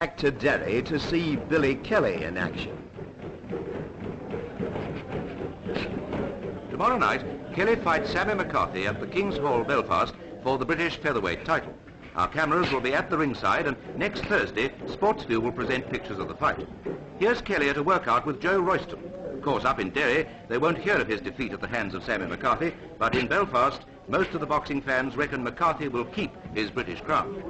Back to Derry to see Billy Kelly in action. Tomorrow night, Kelly fights Sammy McCarthy at the King's Hall, Belfast, for the British featherweight title. Our cameras will be at the ringside, and next Thursday, Sportsview will present pictures of the fight. Here's Kelly at a workout with Joe Royston. Of course, up in Derry, they won't hear of his defeat at the hands of Sammy McCarthy, but in Belfast, most of the boxing fans reckon McCarthy will keep his British crown.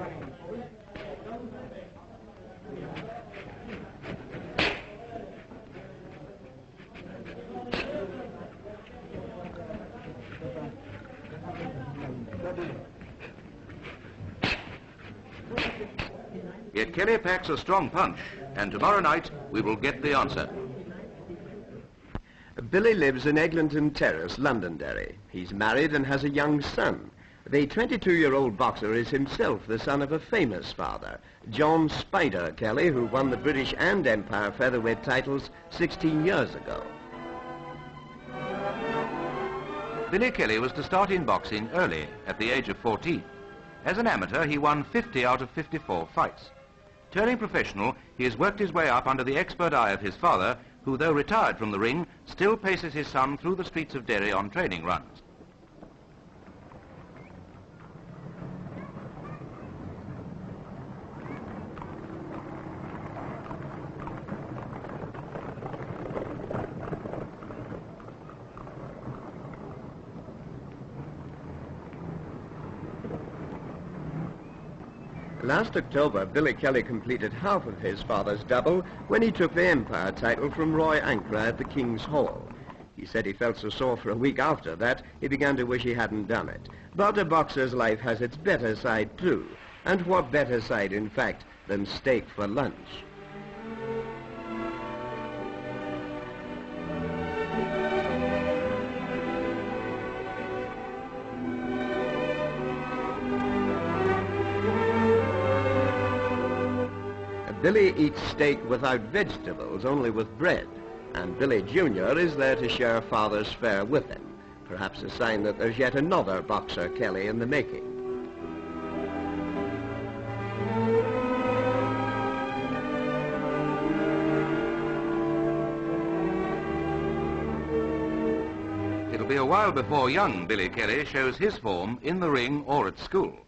Yet Kelly packs a strong punch, and tomorrow night we will get the answer. Billy lives in Eglinton Terrace, Londonderry. He's married and has a young son. The 22-year-old boxer is himself the son of a famous father, John Spider Kelly, who won the British and Empire featherweight titles 16 years ago. Billy Kelly was to start in boxing early, at the age of 14. As an amateur, he won 50 out of 54 fights. Turning professional, he has worked his way up under the expert eye of his father, who, though retired from the ring, still paces his son through the streets of Derry on training runs. Last October, Billy Kelly completed half of his father's double when he took the Empire title from Roy Ankrah at the King's Hall. He said he felt so sore for a week after that, he began to wish he hadn't done it. But a boxer's life has its better side too. And what better side, in fact, than steak for lunch? Billy eats steak without vegetables, only with bread. And Billy Jr. is there to share father's fare with him. Perhaps a sign that there's yet another Boxer Kelly in the making. It'll be a while before young Billy Kelly shows his form in the ring or at school.